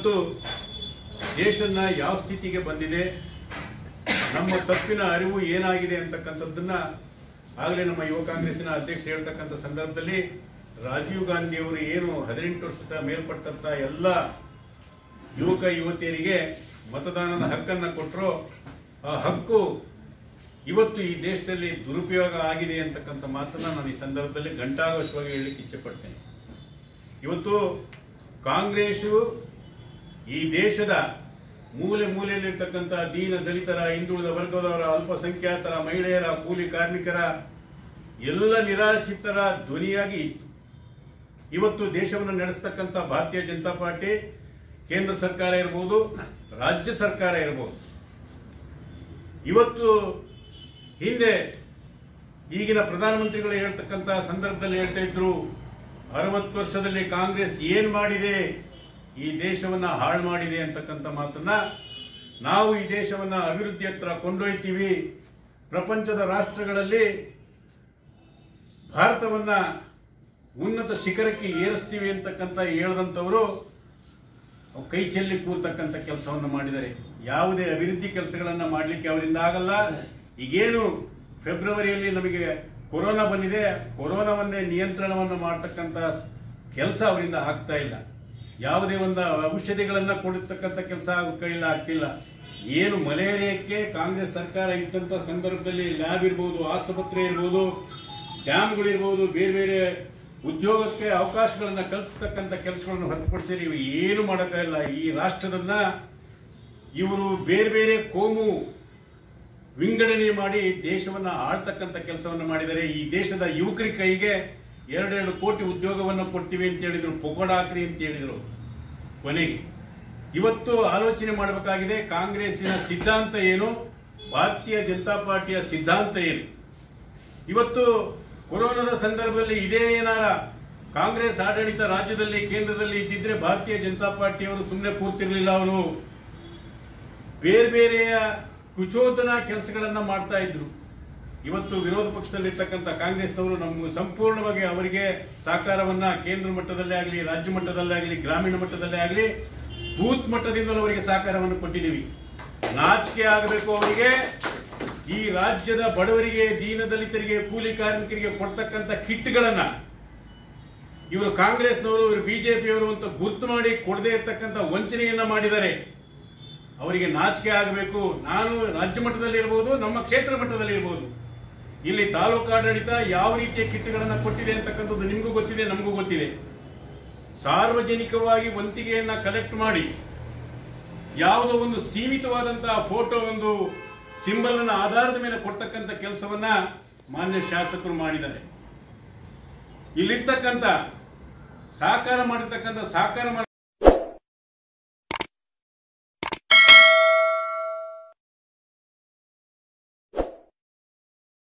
ಇವತ್ತು ದೇಶನ್ನ ಯಾವ ಸ್ಥಿತಿಗೆ ಬಂದಿದೆ, ನಮ್ಮ ತಪ್ಪಿನ ಅರಿವು ಏನಾಗಿದೆ ಅಂತಕ್ಕಂಥದ್ದನ್ನ ಆಗಲೇ ನಮ್ಮ ಯುವ ಕಾಂಗ್ರೆಸ್ನ ಅಧ್ಯಕ್ಷ ಹೇಳ್ತಕ್ಕಂಥ ಸಂದರ್ಭದಲ್ಲಿ ರಾಜೀವ್ ಗಾಂಧಿಯವರು ಏನು ಹದಿನೆಂಟು ವರ್ಷದ ಮೇಲ್ಪಟ್ಟಂತ ಎಲ್ಲ ಯುವಕ ಯುವತಿಯರಿಗೆ ಮತದಾನದ ಹಕ್ಕನ್ನು ಕೊಟ್ಟರು ಆ ಹಕ್ಕು ಇವತ್ತು ಈ ದೇಶದಲ್ಲಿ ದುರುಪಯೋಗ ಆಗಿದೆ ಅಂತಕ್ಕಂಥ ಮಾತನ್ನ ನಾನು ಈ ಸಂದರ್ಭದಲ್ಲಿ ಘಂಟಾಘೋಷವಾಗಿ ಹೇಳಲಿಕ್ಕೆ ಇಚ್ಛೆಪಡ್ತೇನೆ ಇವತ್ತು ಕಾಂಗ್ರೆಸ್ಸು ಈ ದೇಶದ ಮೂಲೆ ಮೂಲೆಯಲ್ಲಿರ್ತಕ್ಕಂಥ ದೀನ ದಲಿತರ, ಹಿಂದುಳಿದ ವರ್ಗದವರ, ಅಲ್ಪಸಂಖ್ಯಾತರ, ಮಹಿಳೆಯರ, ಕೂಲಿ ಕಾರ್ಮಿಕರ ಎಲ್ಲ ನಿರಾಶ್ರಿತರ ಧ್ವನಿಯಾಗಿ ಇವತ್ತು ದೇಶವನ್ನು ನಡೆಸ್ತಕ್ಕಂಥ ಭಾರತೀಯ ಜನತಾ ಪಾರ್ಟಿ, ಕೇಂದ್ರ ಸರ್ಕಾರ ಇರ್ಬೋದು, ರಾಜ್ಯ ಸರ್ಕಾರ ಇರ್ಬೋದು. ಇವತ್ತು ಹಿಂದೆ ಈಗಿನ ಪ್ರಧಾನಮಂತ್ರಿಗಳು ಹೇಳ್ತಕ್ಕಂಥ ಸಂದರ್ಭದಲ್ಲಿ ಹೇಳ್ತಾ ಇದ್ರು, ಅರವತ್ತು ವರ್ಷದಲ್ಲಿ ಕಾಂಗ್ರೆಸ್ ಏನು ಮಾಡಿದೆ? ಈ ದೇಶವನ್ನ ಹಾಳು ಮಾಡಿದೆ ಅಂತಕ್ಕಂಥ ಮಾತನ್ನ ನಾವು ಈ ದೇಶವನ್ನ ಅಭಿವೃದ್ಧಿ ಹತ್ರ ಕೊಂಡೊಯ್ತೀವಿ. ಪ್ರಪಂಚದ ರಾಷ್ಟ್ರಗಳಲ್ಲಿ ಭಾರತವನ್ನ ಉನ್ನತ ಶಿಖರಕ್ಕೆ ಏರಿಸ್ತೀವಿ ಅಂತಕ್ಕಂಥ ಹೇಳದಂಥವರು ಕೈ ಚೆಲ್ಲಿ ಕೂರ್ತಕ್ಕಂಥ ಕೆಲಸವನ್ನು ಮಾಡಿದ್ದಾರೆ. ಯಾವುದೇ ಅಭಿವೃದ್ಧಿ ಕೆಲಸಗಳನ್ನು ಮಾಡಲಿಕ್ಕೆ ಅವರಿಂದ ಆಗಲ್ಲ. ಈಗೇನು ಫೆಬ್ರವರಿಯಲ್ಲಿ ನಮಗೆ ಕೊರೋನಾ ಬಂದಿದೆ. ಕೊರೋನಾವನ್ನೇ ನಿಯಂತ್ರಣವನ್ನು ಮಾಡತಕ್ಕಂಥ ಕೆಲಸ ಅವರಿಂದ ಆಗ್ತಾ ಇಲ್ಲ. ಯಾವುದೇ ಒಂದು ಔಷಧಿಗಳನ್ನು ಕೊಡತಕ್ಕಂಥ ಕೆಲಸ ಕೈಯಲ್ಲಿ ಆಗ್ತಿಲ್ಲ. ಏನು ಮಲೇರಿಯಾಕ್ಕೆ ಕಾಂಗ್ರೆಸ್ ಸರ್ಕಾರ ಇದ್ದಂಥ ಸಂದರ್ಭದಲ್ಲಿ ಲ್ಯಾಬ್ ಇರ್ಬೋದು, ಆಸ್ಪತ್ರೆ ಇರ್ಬೋದು ಡ್ಯಾಮ್ಗಳಿರ್ಬೋದು ಬೇರೆ ಬೇರೆ ಉದ್ಯೋಗಕ್ಕೆ ಅವಕಾಶಗಳನ್ನು ಕಲ್ಪಿಸ್ತಕ್ಕಂಥ ಕೆಲಸಗಳನ್ನು ಹೊರತುಪಡಿಸಿ ನೀವು ಏನು ಮಾಡೋಕ್ಕಾಗಿಲ್ಲ ಈ ರಾಷ್ಟ್ರದನ್ನ ಇವರು ಬೇರೆ ಬೇರೆ ಕೋಮು ವಿಂಗಡಣೆ ಮಾಡಿ ದೇಶವನ್ನ ಆಳ್ತಕ್ಕಂಥ ಕೆಲಸವನ್ನು ಮಾಡಿದರೆ ಈ ದೇಶದ ಯುವಕರ ಕೈಗೆ ಎರಡೆರಡು ಕೋಟಿ ಉದ್ಯೋಗವನ್ನು ಕೊಡ್ತೀವಿ ಅಂತ ಹೇಳಿದರು ಪೊಗೋಡ ಹಾಕ್ರಿ ಅಂತ ಹೇಳಿದರು. ಕೊನೆಗೆ, ಇವತ್ತು ಆಲೋಚನೆ ಮಾಡಬೇಕಾಗಿದೆ, ಕಾಂಗ್ರೆಸ್ಸಿನ ಸಿದ್ಧಾಂತ ಏನು? ಭಾರತೀಯ ಜನತಾ ಪಾರ್ಟಿಯ ಸಿದ್ಧಾಂತ ಏನು? ಇವತ್ತು ಕೊರೋನಾದ ಸಂದರ್ಭದಲ್ಲಿ ಇದೇ ಏನಾರ ಕಾಂಗ್ರೆಸ್ ಆಡಳಿತ ರಾಜ್ಯದಲ್ಲಿ, ಕೇಂದ್ರದಲ್ಲಿ ಇದ್ದಿದ್ರೆ ಭಾರತೀಯ ಜನತಾ ಪಾರ್ಟಿಯವರು ಸುಮ್ಮನೆ ಕೂರ್ತಿರ್ಲಿಲ್ಲ ಅವರು. ಬೇರೆ ಬೇರೆಯ ಕುಚೋದನಾ ಕೆಲಸಗಳನ್ನು ಮಾಡ್ತಾ ಇದ್ರು. ಇವತ್ತು ವಿರೋಧ ಪಕ್ಷದಲ್ಲಿರ್ತಕ್ಕಂಥ ಕಾಂಗ್ರೆಸ್ನವರು ನಮ್ಮ ಸಂಪೂರ್ಣವಾಗಿ ಅವರಿಗೆ ಸಹಕಾರವನ್ನ ಕೇಂದ್ರ ಮಟ್ಟದಲ್ಲೇ ಆಗಲಿ, ರಾಜ್ಯ ಮಟ್ಟದಲ್ಲೇ ಆಗಲಿ, ಗ್ರಾಮೀಣ ಮಟ್ಟದಲ್ಲೇ ಆಗಲಿ, ಬೂತ್ ಮಟ್ಟದಿಂದಲೂ ಅವರಿಗೆ ಸಹಕಾರವನ್ನು ಕೊಟ್ಟಿದ್ದೀವಿ. ನಾಚಿಕೆ ಆಗಬೇಕು ಅವರಿಗೆ. ಈ ರಾಜ್ಯದ ಬಡವರಿಗೆ ದೀನ ದಲಿತರಿಗೆ ಕೂಲಿ ಕಾರ್ಮಿಕರಿಗೆ ಕೊಡ್ತಕ್ಕಂಥ ಕಿಟ್ಗಳನ್ನ ಇವರು ಕಾಂಗ್ರೆಸ್ನವರು, ಇವರು ಬಿಜೆಪಿಯವರು ಅಂತ ಗುರ್ತು ಮಾಡಿ ಕೊಡದೇ ಇರತಕ್ಕಂಥ ವಂಚನೆಯನ್ನ ಮಾಡಿದ್ದಾರೆ. ಅವರಿಗೆ ನಾಚಿಕೆ ಆಗಬೇಕು. ನಾನು ರಾಜ್ಯ ಮಟ್ಟದಲ್ಲಿ ಇರ್ಬೋದು ನಮ್ಮ ಕ್ಷೇತ್ರ ಮಟ್ಟದಲ್ಲಿ ಇರ್ಬೋದು ಇಲ್ಲಿ ತಾಲೂಕಾಡಳಿತ ಯಾವ ರೀತಿಯ ಕಿಟ್ಗಳನ್ನು ಕೊಟ್ಟಿದೆ ಅಂತಕ್ಕಂಥದ್ದು ನಿಮಗೂ ಗೊತ್ತಿದೆ, ನಮಗೂ ಗೊತ್ತಿದೆ. ಸಾರ್ವಜನಿಕವಾಗಿ ವಂತಿಗೆಯನ್ನ ಕಲೆಕ್ಟ್ ಮಾಡಿ, ಯಾವುದೋ ಒಂದು ಸೀಮಿತವಾದಂತಹ ಫೋಟೋ ಒಂದು ಸಿಂಬಲ್ ಅನ್ನ ಆಧಾರದ ಮೇಲೆ ಕೊಡ್ತಕ್ಕಂಥ ಕೆಲಸವನ್ನ ಮಾನ್ಯ ಶಾಸಕರು ಮಾಡಿದ್ದಾರೆ. ಇಲ್ಲಿರ್ತಕ್ಕಂಥ, ಸಾಕಾರ ಮಾಡಿರ್ತಕ್ಕಂಥ, ಸಾಕಾರ